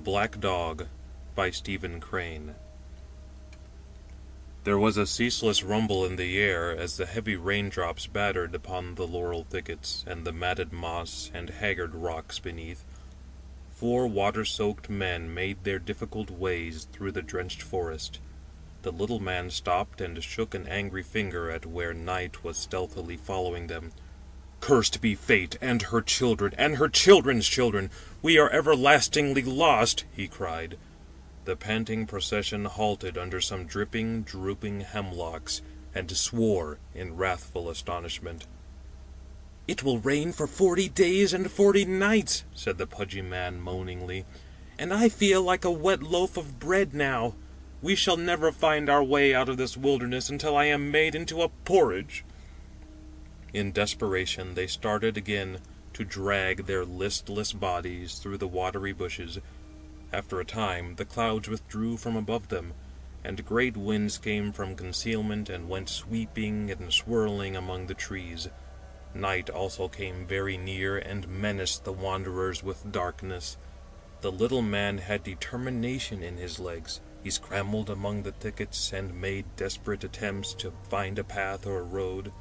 THE BLACK DOG by Stephen Crane There was a ceaseless rumble in the air as the heavy raindrops battered upon the laurel thickets and the matted moss and haggard rocks beneath. Four water-soaked men made their difficult ways through the drenched forest. The little man stopped and shook an angry finger at where Night was stealthily following them. Cursed be Fate, and her children, and her children's children! We are everlastingly lost!" he cried. The panting procession halted under some dripping, drooping hemlocks, and swore in wrathful astonishment. "It will rain for forty days and forty nights," said the pudgy man moaningly, "and I feel like a wet loaf of bread now. We shall never find our way out of this wilderness until I am made into a porridge. In desperation they started again to drag their listless bodies through the watery bushes. After a time the clouds withdrew from above them, and great winds came from concealment and went sweeping and swirling among the trees. Night also came very near and menaced the wanderers with darkness. The little man had determination in his legs. He scrambled among the thickets and made desperate attempts to find a path or a road.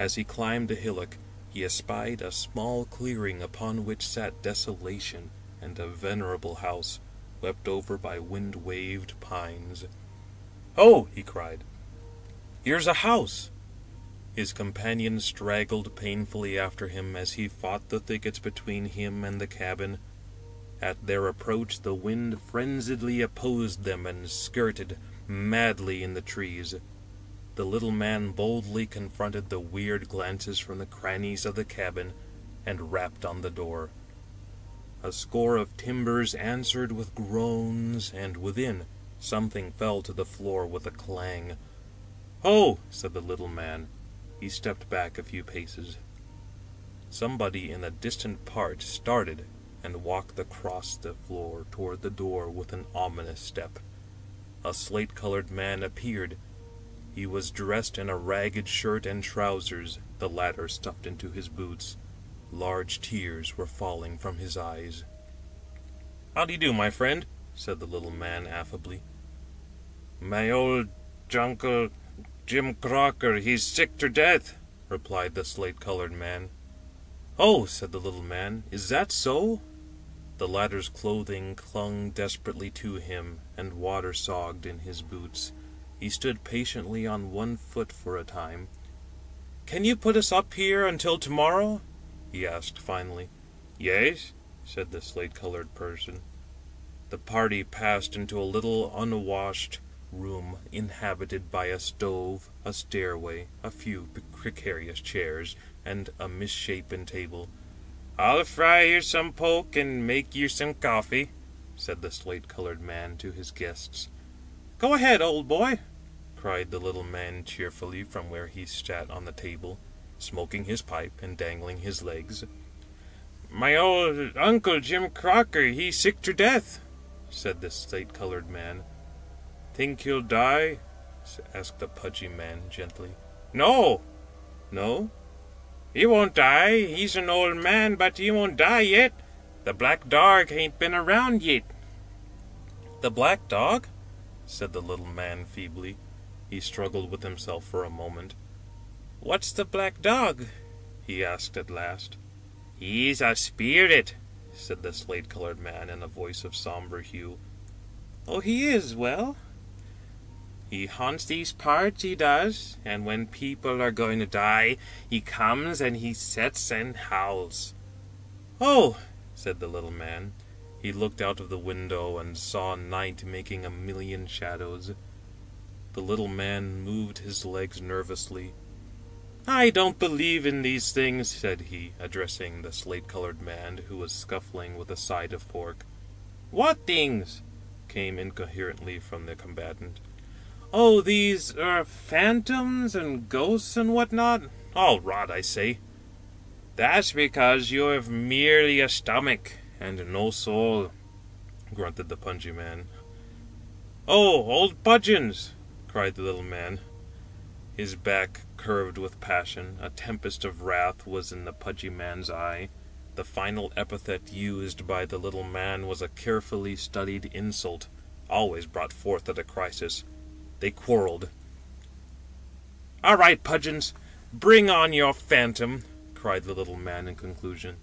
As he climbed a hillock, he espied a small clearing upon which sat desolation and a venerable house, wept over by wind-waved pines. "Oh!" he cried. "Here's a house!" His companions straggled painfully after him as he fought the thickets between him and the cabin. At their approach the wind frenziedly opposed them and skirted madly in the trees the little man boldly confronted the weird glances from the crannies of the cabin, and rapped on the door. A score of timbers answered with groans, and within something fell to the floor with a clang. "Oh!" said the little man. He stepped back a few paces. Somebody in a distant part started and walked across the floor toward the door with an ominous step. A slate-colored man appeared he was dressed in a ragged shirt and trousers, the latter stuffed into his boots. Large tears were falling from his eyes. "How do you do, my friend?" said the little man affably. "My old uncle, Jim Crocker, he's sick to death," replied the slate-colored man. "Oh!" said the little man. "Is that so?" The latter's clothing clung desperately to him, and water sogged in his boots. He stood patiently on one foot for a time. "Can you put us up here until tomorrow?" he asked finally. "Yes," said the slate-colored person. The party passed into a little unwashed room inhabited by a stove, a stairway, a few precarious chairs, and a misshapen table. "I'll fry you some poke and make you some coffee," said the slate-colored man to his guests. "Go ahead, old boy cried the little man cheerfully from where he sat on the table, smoking his pipe and dangling his legs. "My old uncle Jim Crocker, he's sick to death," said the slate-colored man. "Think he'll die?" asked the pudgy man gently. "No." "No?" "He won't die. He's an old man, but he won't die yet. The black dog ain't been around yet." "The black dog?" Said the little man feebly. He struggled with himself for a moment. "What's the black dog?" he asked at last. "He's a spirit," said the slate-colored man in a voice of somber hue. "Oh, he is, well?" "He haunts these parts, he does, and when people are going to die, he comes and he sets and howls." "Oh!" said the little man. He looked out of the window and saw night making a million shadows. The little man moved his legs nervously. "I don't believe in these things," said he, addressing the slate-colored man who was scuffling with a side of pork. "What things?" came incoherently from the combatant. "Oh, these er phantoms and ghosts and what not. All rot, I say." "That's because you have merely a stomach and no soul," grunted the pudgy man. "Oh, old Pudgeons!" cried the little man. His back curved with passion. A tempest of wrath was in the pudgy man's eye. The final epithet used by the little man was a carefully studied insult, always brought forth at a crisis. They quarreled. "All right, Pudgeons, bring on your phantom," cried the little man in conclusion.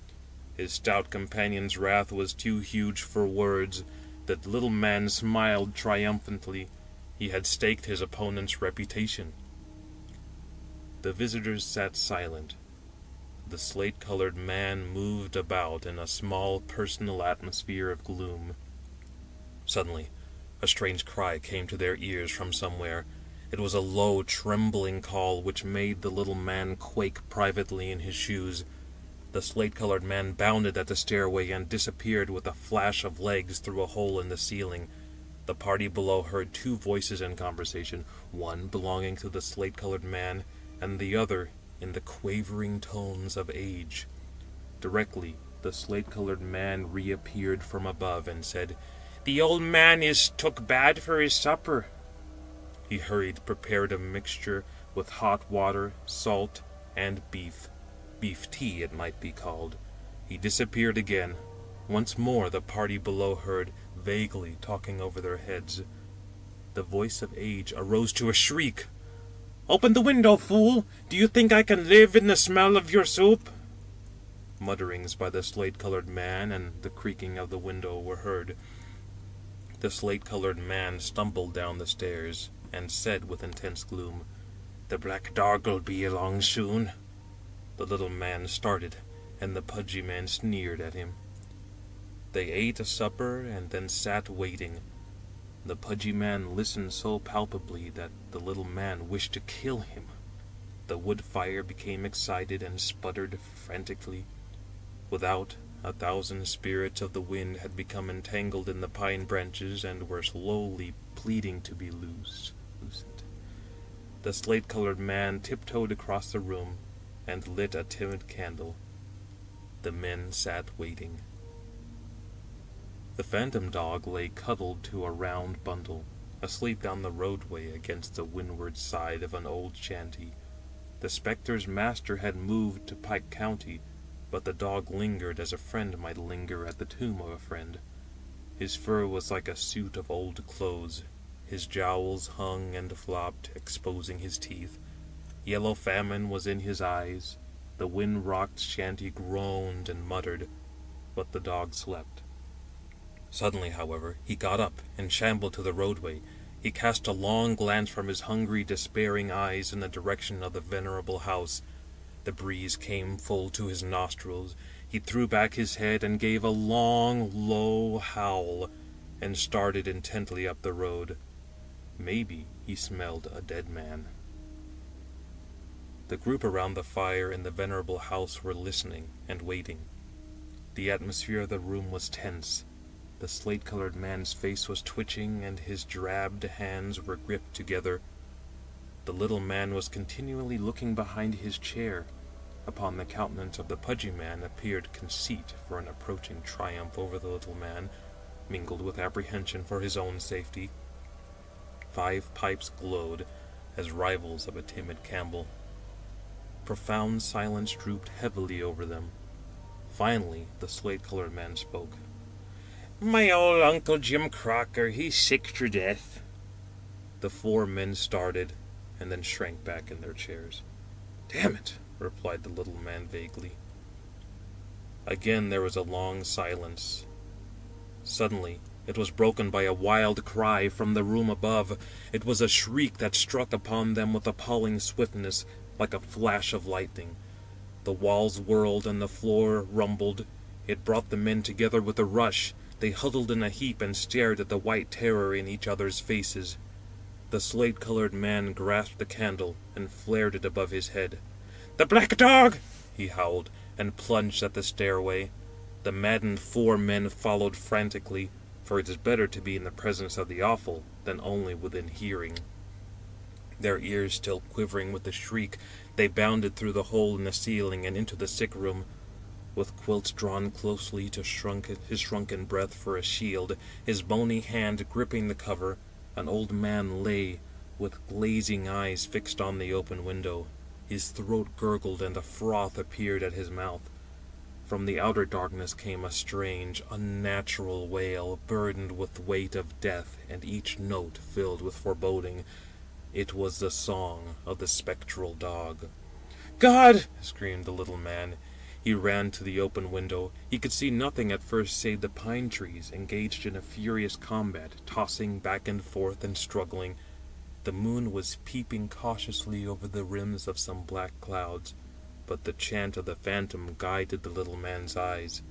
His stout companion's wrath was too huge for words. The little man smiled triumphantly. He had staked his opponent's reputation. The visitors sat silent. The slate-colored man moved about in a small personal atmosphere of gloom. Suddenly, a strange cry came to their ears from somewhere. It was a low, trembling call which made the little man quake privately in his shoes. The slate-colored man bounded at the stairway and disappeared with a flash of legs through a hole in the ceiling. The party below heard two voices in conversation, one belonging to the slate-colored man, and the other in the quavering tones of age. Directly, the slate-colored man reappeared from above and said, "The old man is took bad for his supper." He hurried prepared a mixture with hot water, salt, and beef. Beef tea it might be called. He disappeared again. Once more the party below heard, vaguely talking over their heads. The voice of age arose to a shriek. "Open the window, fool! Do you think I can live in the smell of your soup?" Mutterings by the slate-colored man and the creaking of the window were heard. The slate-colored man stumbled down the stairs, and said with intense gloom, "The black dog'll be along soon." The little man started, and the pudgy man sneered at him. They ate a supper and then sat waiting. The pudgy man listened so palpably that the little man wished to kill him. The wood fire became excited and sputtered frantically. Without, a thousand spirits of the wind had become entangled in the pine branches and were slowly pleading to be loose, loosened. The slate-colored man tiptoed across the room and lit a timid candle. The men sat waiting. The phantom dog lay cuddled to a round bundle, asleep down the roadway against the windward side of an old shanty. The spectre's master had moved to Pike County, but the dog lingered as a friend might linger at the tomb of a friend. His fur was like a suit of old clothes. His jowls hung and flopped, exposing his teeth. Yellow famine was in his eyes. The wind-rocked shanty groaned and muttered, but the dog slept. Suddenly, however, he got up and shambled to the roadway. He cast a long glance from his hungry, despairing eyes in the direction of the venerable house. The breeze came full to his nostrils. He threw back his head and gave a long, low howl, and started intently up the road. Maybe he smelled a dead man. The group around the fire in the venerable house were listening and waiting. The atmosphere of the room was tense. The slate-colored man's face was twitching, and his drabbed hands were gripped together. The little man was continually looking behind his chair. Upon the countenance of the pudgy man appeared conceit for an approaching triumph over the little man, mingled with apprehension for his own safety. Five pipes glowed, as rivals of a timid candle. Profound silence drooped heavily over them. Finally the slate-colored man spoke. My old Uncle Jim Crocker, he's sick to death. The four men started, and then shrank back in their chairs. Damn it, replied the little man vaguely. Again there was a long silence. Suddenly it was broken by a wild cry from the room above. It was a shriek that struck upon them with appalling swiftness, like a flash of lightning. The walls whirled and the floor rumbled. It brought the men together with a rush. They huddled in a heap and stared at the white terror in each other's faces. The slate-colored man grasped the candle and flared it above his head. "The black dog!" he howled, and plunged at the stairway. The maddened four men followed frantically, for it is better to be in the presence of the awful than only within hearing. Their ears still quivering with the shriek, they bounded through the hole in the ceiling and into the sick room with quilts drawn closely to shrunk his shrunken breath for a shield, his bony hand gripping the cover, an old man lay with glazing eyes fixed on the open window. His throat gurgled and a froth appeared at his mouth. From the outer darkness came a strange, unnatural wail, burdened with weight of death, and each note filled with foreboding. It was the song of the spectral dog. God! screamed the little man. He ran to the open window. He could see nothing at first save the pine trees, engaged in a furious combat, tossing back and forth and struggling. The moon was peeping cautiously over the rims of some black clouds but the chant of the phantom guided the little man's eyes,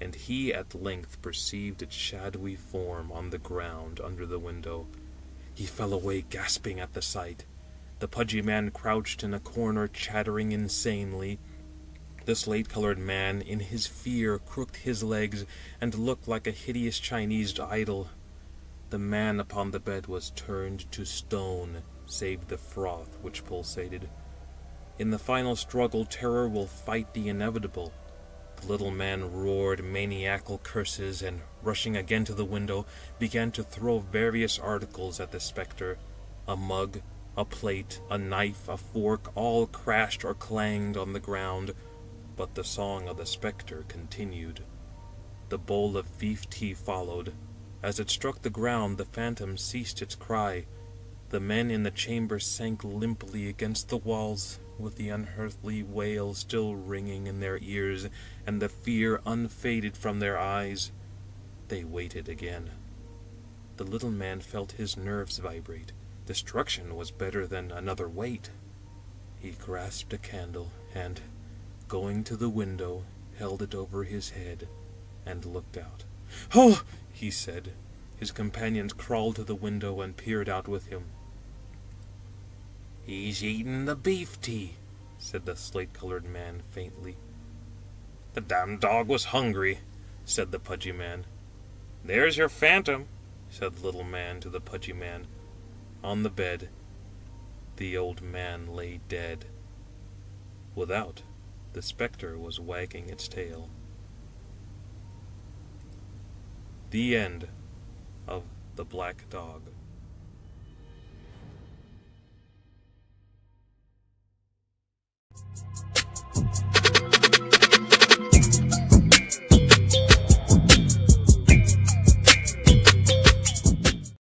and he at length perceived its shadowy form on the ground under the window. He fell away gasping at the sight. The pudgy man crouched in a corner chattering insanely. The slate-colored man, in his fear, crooked his legs, and looked like a hideous Chinese idol. The man upon the bed was turned to stone, save the froth which pulsated. In the final struggle, terror will fight the inevitable. The little man roared maniacal curses and, rushing again to the window, began to throw various articles at the spectre. A mug, a plate, a knife, a fork, all crashed or clanged on the ground, but the song of the spectre continued. The bowl of beef tea followed. As it struck the ground, the phantom ceased its cry. The men in the chamber sank limply against the walls, with the unearthly wail still ringing in their ears, and the fear unfaded from their eyes. They waited again. The little man felt his nerves vibrate. Destruction was better than another wait. He grasped a candle, and, going to the window, held it over his head, and looked out. "Oh!" he said. His companions crawled to the window and peered out with him. He's eating the beef tea, said the slate-colored man faintly. The damned dog was hungry, said the pudgy man. There's your phantom, said the little man to the pudgy man. On the bed, the old man lay dead. Without, the spectre was wagging its tail. The end of The Black Dog.